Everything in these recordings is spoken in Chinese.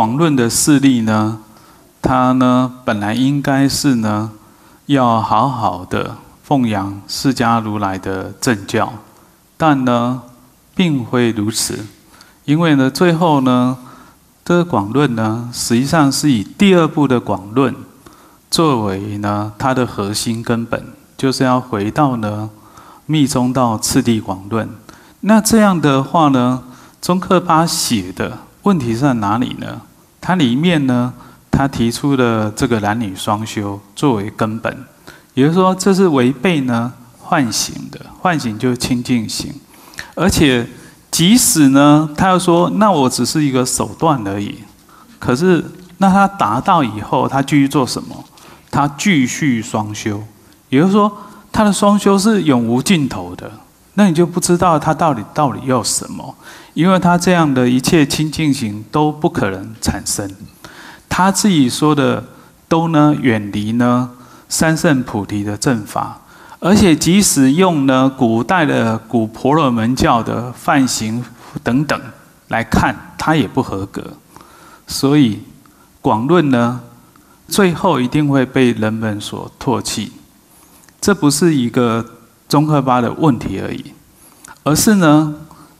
广论的势力呢，他呢本来应该是呢，要好好的奉养释迦如来的正教，但呢，并非如此，因为呢，最后呢，这个广论呢，实际上是以第二部的广论作为呢它的核心根本，就是要回到呢密宗到次第广论。那这样的话呢，宗喀巴写的。问题在哪里呢？它里面呢，他提出的这个男女双修作为根本，也就是说，这是违背呢唤醒的，唤醒就是清净心，而且即使呢，他要说那我只是一个手段而已，可是那他达到以后，他继续做什么？他继续双修，也就是说，他的双修是永无尽头的。那你就不知道他到底到底要什么，因为他这样的一切清净行都不可能产生，他自己说的都呢远离呢三圣菩提的正法，而且即使用呢古代的古婆罗门教的梵行等等来看，他也不合格，所以广论呢最后一定会被人们所唾弃，这不是一个。中克巴的问题而已，而是呢，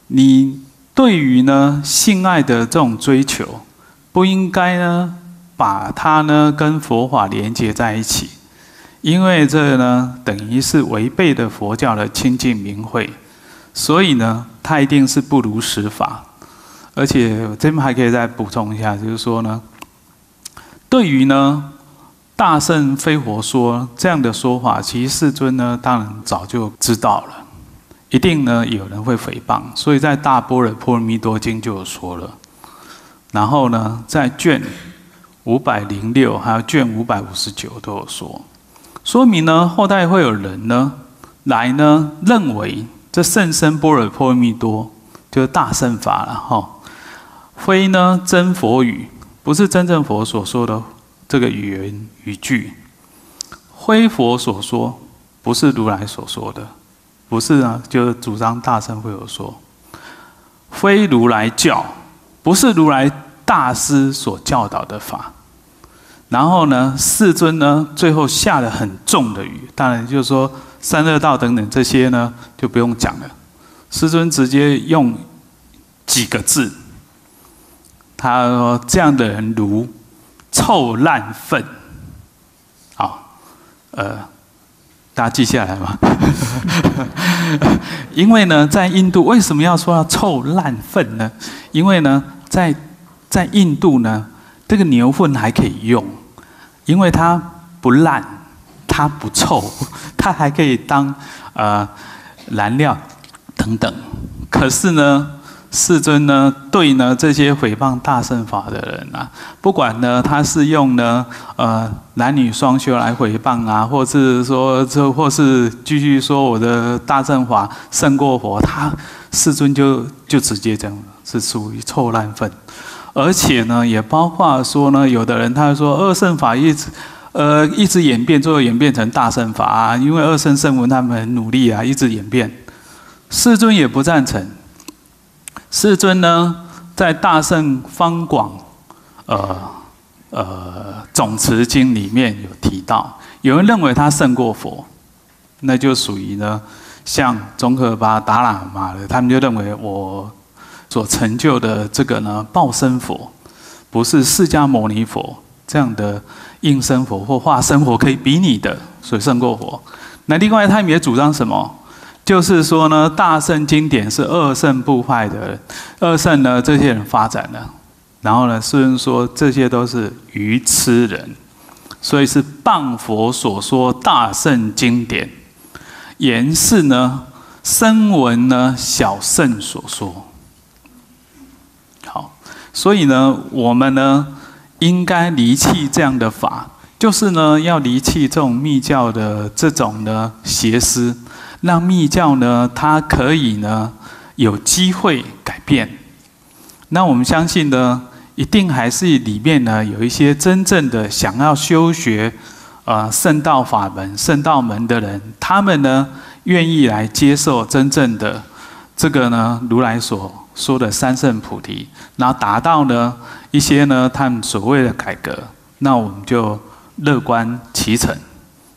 你对于呢性爱的这种追求，不应该呢把它呢跟佛法连接在一起，因为这呢等于是违背的佛教的清净明慧，所以呢它一定是不如实法，而且这边还可以再补充一下，就是说呢，对于呢。大圣非佛说这样的说法，其实世尊呢，当然早就知道了，一定呢有人会诽谤，所以在《大般若波罗蜜多经》就有说了。然后呢，在卷五百零六还有卷五百五十九都有说，说明呢后代会有人呢来呢认为这甚深般若波罗蜜多就是大圣法了哈，非呢真佛语，不是真正佛所说的。这个语言语句，非佛所说，不是如来所说的，不是啊，就是主张大圣会有说，非如来教，不是如来大师所教导的法。然后呢，世尊呢，最后下了很重的雨，当然就是说三恶道等等这些呢，就不用讲了。世尊直接用几个字，他说这样的人如。臭烂粪，好，呃，大家记下来吗？因为呢，在印度为什么要说要臭烂粪呢？因为呢，在在印度呢，这个牛粪还可以用，因为它不烂，它不臭，它还可以当呃燃料等等。可是呢？世尊呢，对呢这些诽谤大圣法的人啊，不管呢他是用呢呃男女双修来诽谤啊，或是说这或是继续说我的大圣法胜过佛，他世尊就就直接这样是属于臭烂粪，而且呢也包括说呢有的人他说二圣法一直呃一直演变，最后演变成大圣法啊，因为二圣圣文他们很努力啊，一直演变，世尊也不赞成。世尊呢，在《大圣方广，呃呃总持经》里面有提到，有人认为他胜过佛，那就属于呢，像宗喀巴、达喇嘛的，他们就认为我所成就的这个呢，报身佛，不是释迦牟尼佛这样的应身佛或化身佛可以比拟的，所以胜过佛。那另外，他们也主张什么？就是说呢，大圣经典是二圣部派的，二圣呢这些人发展的，然后呢，虽然说这些都是愚痴人，所以是谤佛所说大圣经典，言是呢声闻呢小圣所说。好，所以呢，我们呢应该离弃这样的法，就是呢要离弃这种密教的这种呢邪思。让密教呢，它可以呢有机会改变。那我们相信呢，一定还是里面呢有一些真正的想要修学呃圣道法门、圣道门的人，他们呢愿意来接受真正的这个呢如来所说的三圣菩提，然后达到呢一些呢他们所谓的改革，那我们就乐观其成。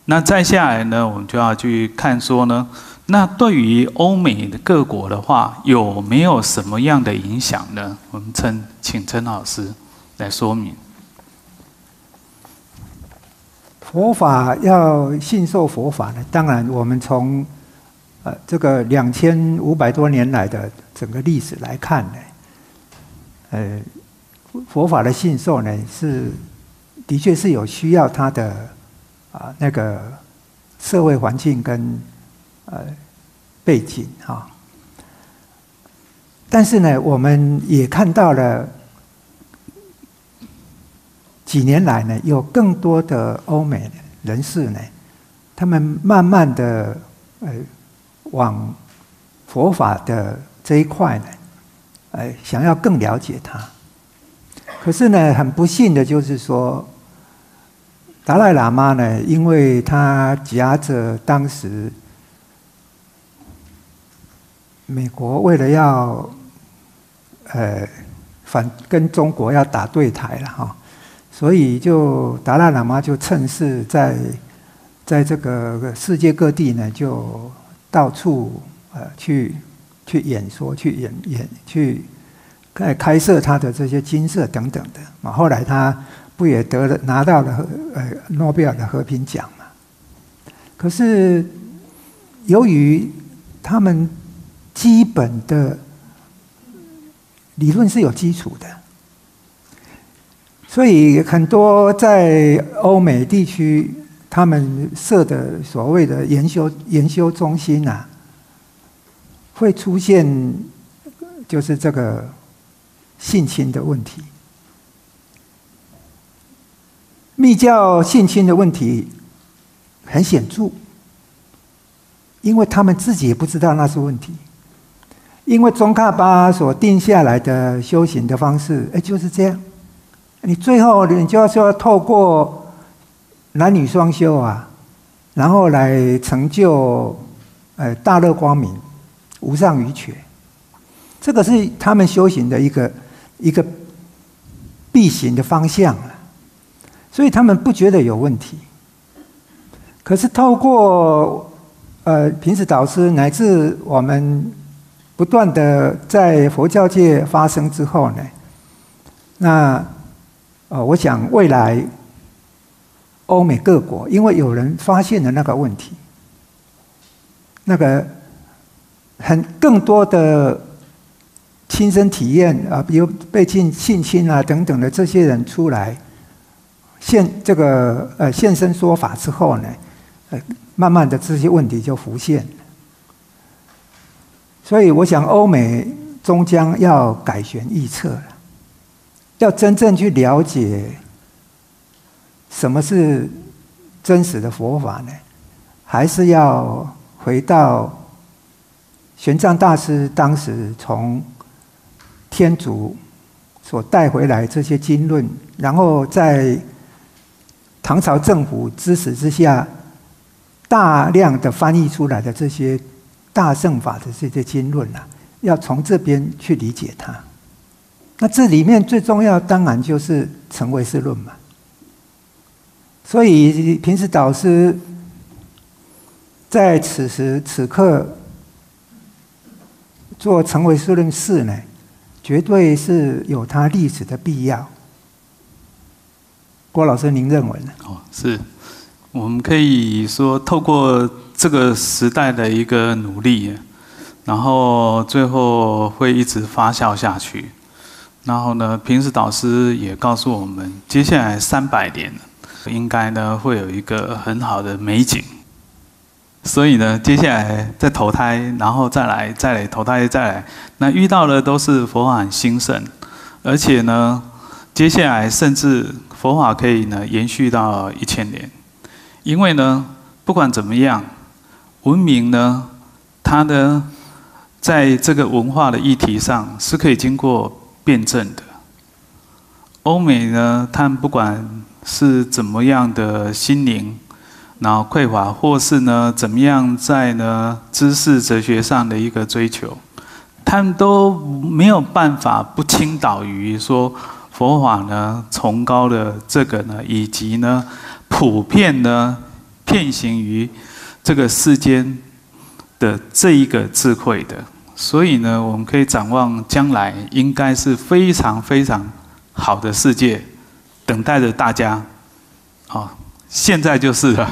那再下来呢，我们就要去看说呢，那对于欧美的各国的话，有没有什么样的影响呢？我们陈请陈老师来说明。佛法要信受佛法呢，当然我们从呃这个两千五百多年来的整个历史来看呢，呃，佛法的信受呢是的确是有需要它的啊那个社会环境跟呃背景哈，但是呢，我们也看到了。几年来呢，有更多的欧美人士呢，他们慢慢的呃往佛法的这一块呢，呃想要更了解它。可是呢，很不幸的就是说，达赖喇嘛呢，因为他夹着当时美国为了要呃反跟中国要打对台了哈。所以，就达赖喇嘛就趁势在在这个世界各地呢，就到处呃去去演说、去演演、去开开设他的这些金色等等的嘛。后来他不也得了拿到了呃诺贝尔的和平奖嘛？可是由于他们基本的理论是有基础的。所以很多在欧美地区，他们设的所谓的研修研修中心啊，会出现就是这个性侵的问题。密教性侵的问题很显著，因为他们自己也不知道那是问题，因为宗喀巴所定下来的修行的方式，哎，就是这样。你最后你就要说透过男女双修啊，然后来成就呃大乐光明、无上瑜伽，这个是他们修行的一个一个必行的方向啊，所以他们不觉得有问题。可是透过呃平时导师乃至我们不断的在佛教界发生之后呢，那。呃，我想未来欧美各国，因为有人发现了那个问题，那个很更多的亲身体验啊，比如被性性侵啊等等的这些人出来现这个呃现身说法之后呢，呃，慢慢的这些问题就浮现。所以我想欧美终将要改弦易辙了。要真正去了解什么是真实的佛法呢？还是要回到玄奘大师当时从天竺所带回来这些经论，然后在唐朝政府支持之下，大量的翻译出来的这些大圣法的这些经论啊，要从这边去理解它。那这里面最重要，当然就是成唯识论嘛。所以平时导师在此时此刻做成唯识论四呢，绝对是有它历史的必要。郭老师，您认为呢？哦，是，我们可以说透过这个时代的一个努力，然后最后会一直发酵下去。然后呢，平时导师也告诉我们，接下来三百年应该呢会有一个很好的美景。所以呢，接下来再投胎，然后再来，再来投胎，再来，那遇到的都是佛法很兴盛，而且呢，接下来甚至佛法可以呢延续到一千年，因为呢，不管怎么样，文明呢，它呢，在这个文化的议题上是可以经过。辩证的，欧美呢，他们不管是怎么样的心灵，然后匮乏，或是呢怎么样在呢知识哲学上的一个追求，他们都没有办法不倾倒于说佛法呢崇高的这个呢，以及呢普遍呢遍行于这个世间的这一个智慧的。所以呢，我们可以展望将来，应该是非常非常好的世界，等待着大家。好，现在就是了。